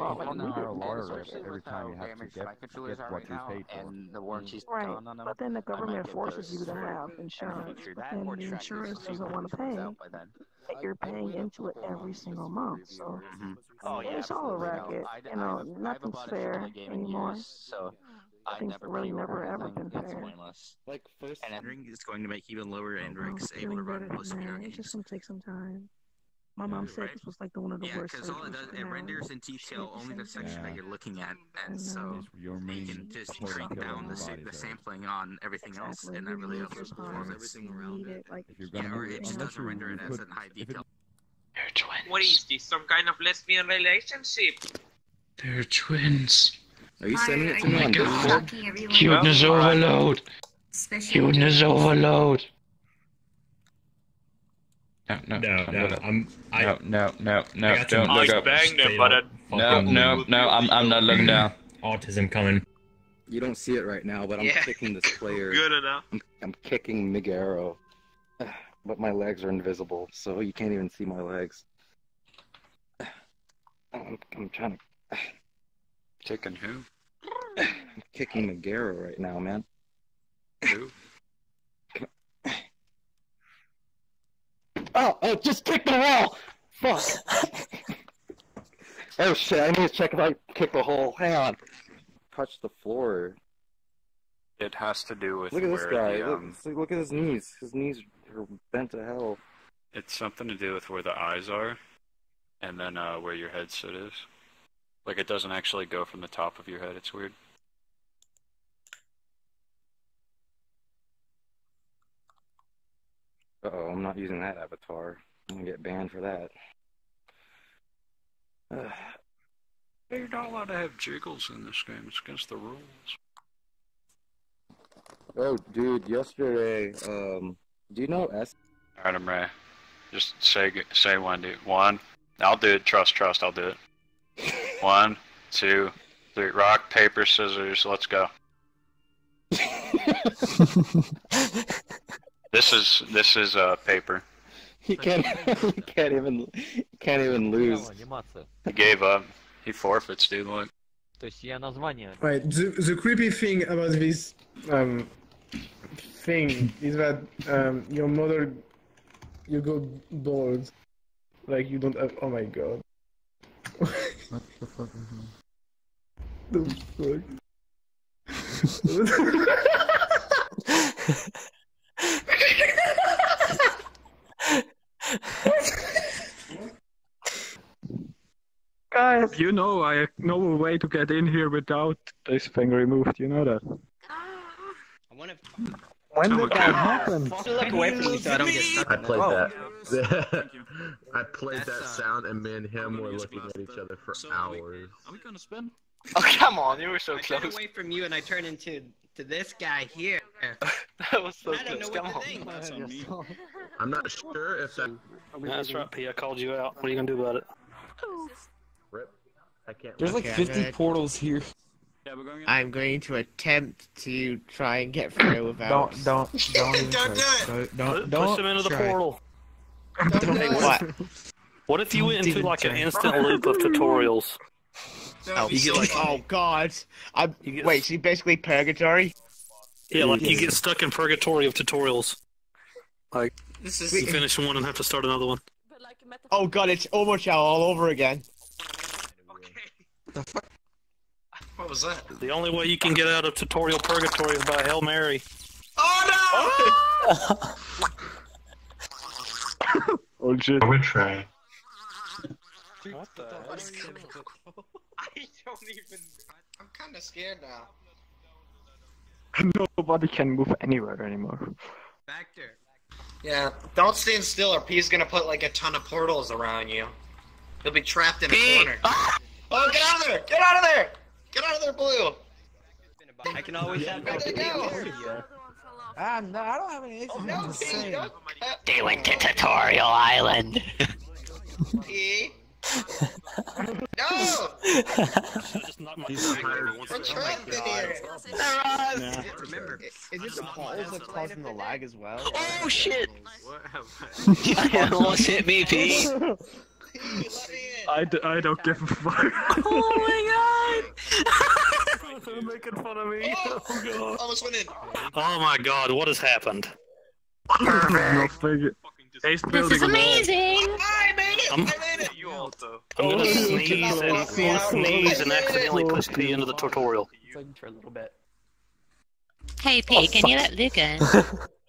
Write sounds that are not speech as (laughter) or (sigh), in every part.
especially every time you have to get, my controllers get are what right you paid for. and the warranty's Right, gone on them. but then the government forces you to have insurance, either but then the insurance doesn't want to pay. out by then. But you're paying into it every single month, so mm-hmm. Oh yeah, it's all a racket. I, You know, I, have, I have a nothing's lot of fair shit in the gaming anymore. so I Things never really never ever been It's fair. pointless. Like first, And then is going to make even lower end Well, oh, ranks able to run better most than of. It's just gonna take some time. My mom said Right. this was like the one of the Yeah, worst because all it does, it renders in detail only the same section that you're looking at, and And, so you main can just point shrink down the, sa- the sampling on everything else, and that really need helps your perform parts, everything around it. it, like, If you're Yeah, gonna or move, it just unless doesn't you render it as in high detail. They're twins. What is this? Some kind of lesbian relationship? They're twins. are you sending it are to me you on Discord? Cuteness overload. Cuteness overload. No, no, No, don't no, look. I'm. I, no, no, no, no, got don't some look I up. banged him, straight No, no, no, I'm, I'm not looking down. Autism coming. You don't see it right now, but I'm Yeah. kicking this (laughs) player. Good enough. I'm, I'm kicking Migaro, (sighs) but my legs are invisible, so you can't even see my legs. (sighs) I'm, I'm trying to. Chicken who? (sighs) I'm kicking Megaro right now, man. Who? Oh, oh, just kick the wall! Fuck! (laughs) oh shit, I need to check if I kick the hole. Hang on. Touch the floor. It has to do with Look at this guy. the, Look, um, see- look at his knees. His knees are bent to hell. it's something to do with where the eyes are, and then uh, where your headset is. Like it doesn't actually go from the top of your head. It's weird. Uh oh, I'm not using that avatar. I'm gonna get banned for that. (sighs) Ugh. You're not allowed to have jiggles in this game. It's against the rules. Oh, dude, yesterday, um, do you know S? All right, I'm ready. Just say say one, dude. One. I'll do it. Trust, trust. I'll do it. (laughs) One, two, three. Rock, paper, scissors. Let's go. (laughs) (laughs) This is this is uh, paper. (laughs) He can't (laughs) he can't even can't even lose. He gave up. He forfeits, dude. Look. Right. The, the creepy thing about this um, thing is that um, your mother, you go bald, like you don't have. Oh my god. what the fuck? the fuck? (laughs) Guys, you know I know a way to get in here without this thing removed. You know that. Ah. I want to. When did that happen? (laughs) Look away from me so I don't get stuck. I played that. Oh. (laughs) that. I played that uh, sound, and me and him were looking at each other for hours. Are we gonna spin? Oh come on, you were so close. I turn away from you and I turn into to this guy here. (laughs) that was so I don't know close. what Come to think. That's on me. I'm not sure if that. That's right, P. I called you out. What are you gonna do about it? Rip. I can't. There's like Okay, 50 good. portals here. Yeah, we're going. I'm going to attempt to try and get through without. Don't don't (laughs) don't Don't try. do Don't don't, Push don't him into the portal. (laughs) Don't Hey, do what? What if you Don't went into even like an instant (laughs) loop of tutorials? Oh, You get like, oh God! I'm, You get- wait, she basically purgatory. yeah, like you get stuck in purgatory of tutorials. Like This is. you finish one and have to start another one. Oh God! It's Overshell all over again. What was that? The only way you can get out of tutorial purgatory is by Hail Mary. Oh no! Oh shit. I would try. What the? hell? I don't even. I'm kind of scared now. Nobody can move anywhere anymore. Factor. Yeah, don't stand still or P's gonna put like a ton of portals around you. You'll be trapped in a corner. Oh, get out of there! Get out of there! Get out of there, Blue! I can always have Where did go? Ah, no, I don't have any issues No, with P, saying. They went to Tutorial Island. P. (laughs) No! Just knock my He's back tired. over once We're in trapped in here. Yeah. Remember, Is it the balls that's causing the lag as well? Oh shit! It (laughs) almost hit me, Pete. (laughs) I, d- I don't give a fuck. Oh my god! They're (laughs) making fun of me. Oh, oh god. Almost went in. Oh my god, what has happened? Nothing. Ace This is amazing. I made it! I'm, I made it! I'm gonna oh, sneeze and I'm sneeze and accidentally push P into the tutorial. For a little bit. Hey, P, can you let Luke in? (laughs)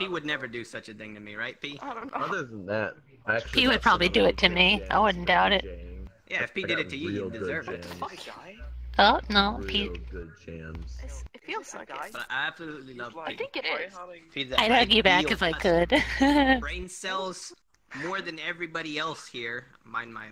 P would never do such a thing to me, right, P? Other than that, I actually He would probably do it to good me. I wouldn't doubt it. jams. Yeah, if P I did it to you, you good deserve it. jams. Oh, no, P. Good jams. It feels like it. But I absolutely love P. I think it is. P the I'd hug you back if I could. (laughs) Brain cells more than everybody else here. Mind my